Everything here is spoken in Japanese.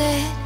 風